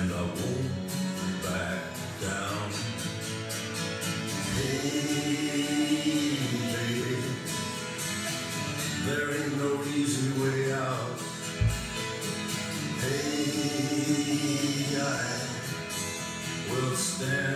and I won't back down. Hey, baby, there ain't no easy way out. Hey, I will stand.